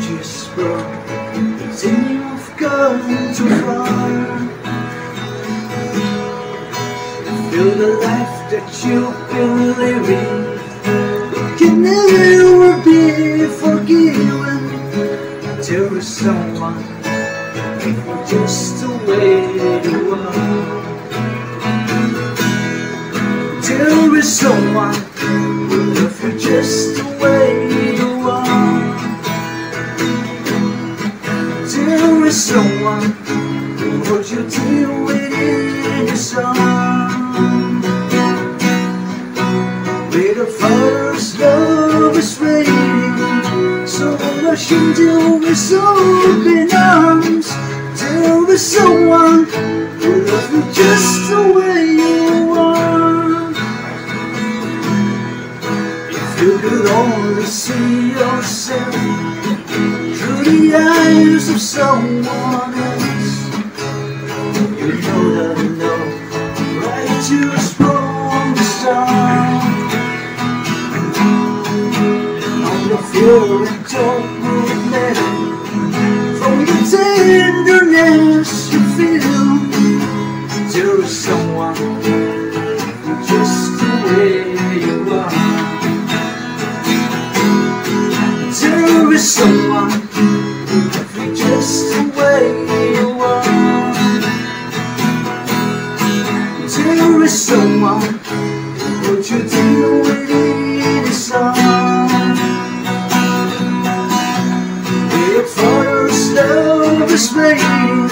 just spoke in you have gone too far Feel the life that you've been living. Can never be forgiven? To someone just the way you are There is someone for just the rush into his open arms. There is someone who loves you just the way you are. If you could only see yourself through the eyes of someone else, you know that love right to from the start. On the floor and Is someone who loves you just the way you are. There is someone who would you deal with in the sun. If father's love is waiting,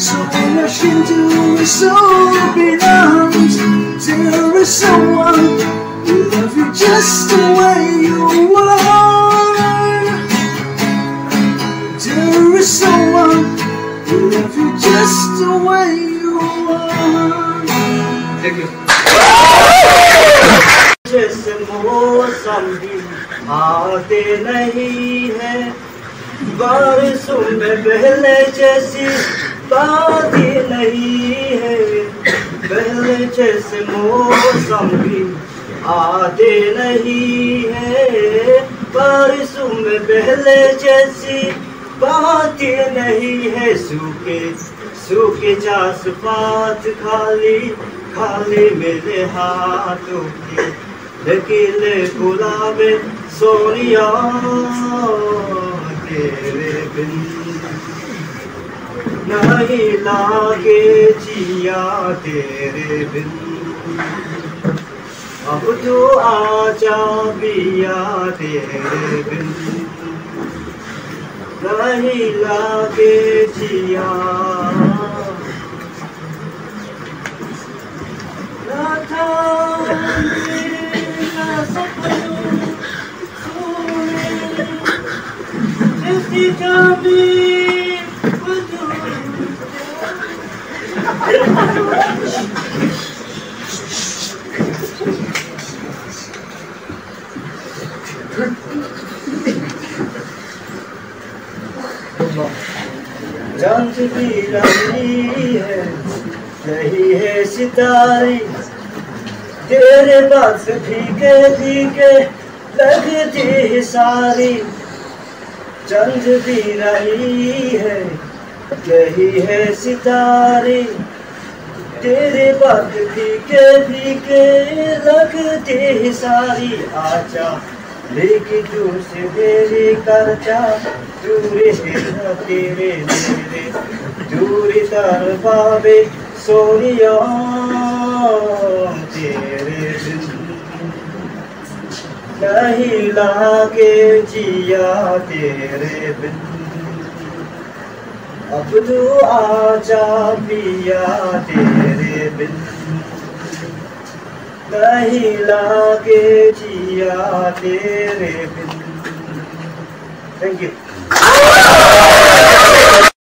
so rush into his open arms. There is someone who loves you just the way who loves you just the way you are. Thank you. आते नहीं है, बारिशों में पहले जैसी बाती नहीं है पहले जैसे मौसम भी आते नहीं है, बारिशों में पहले जैसी बाती नहीं है सूखे सूखे चास पात खाली खाली मेरे हाथों के। लकीले गुलाबे सोनिया तेरे बिन। नहीं लागे जिया तेरे बिन। अब तो आजा बिया तेरे बिन। গায়ে লাগে জিয়া Thank you. चाँद रही है। सितारे तेरे बात फीके फीके, लगती सारी चंद भी रही है नहीं है सितारे तेरे बात फीके फीके लगती सारी आचा लेके से मेरी करचा दूरे तेरे मेरे। दूरी तर पावे सोनिया, तेरे नहीं लागे जिया तेरे बिन। अब तू आजा पिया तेरे बिन। नहीं लागे जिया तेरे बिन। Thank you